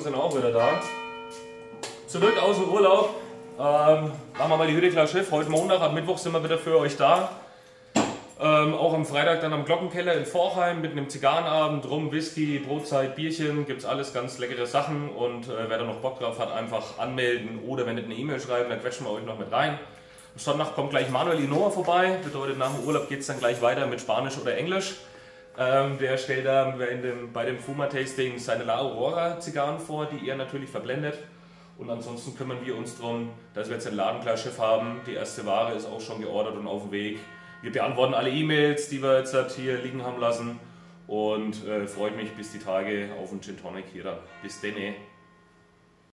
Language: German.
sind auch wieder da. Zurück aus dem Urlaub. Ähm, machen wir mal die Hütte klar Schiff. Heute Montag, am Mittwoch sind wir wieder für euch da. Ähm, auch am Freitag dann am Glockenkeller in Vorheim mit einem Zigarrenabend, Rum, Whisky, Brotzeit, Bierchen, gibt es alles ganz leckere Sachen und äh, wer da noch Bock drauf hat, einfach anmelden oder wenn nicht eine E-Mail schreiben, dann quetschen wir euch noch mit rein. Am Sonntag kommt gleich Manuel Inoa vorbei, bedeutet nach dem Urlaub geht es dann gleich weiter mit Spanisch oder Englisch. Ähm, der stellt dann dem, bei dem Fuma-Tasting seine La Aurora Zigarren vor, die er natürlich verblendet. Und ansonsten kümmern wir uns darum, dass wir jetzt ein Ladenklerschiff haben. Die erste Ware ist auch schon geordert und auf dem Weg. Wir beantworten alle E-Mails, die wir jetzt halt hier liegen haben lassen. Und äh, freut mich bis die Tage auf den Gin Tonic hier dann. Bis denne.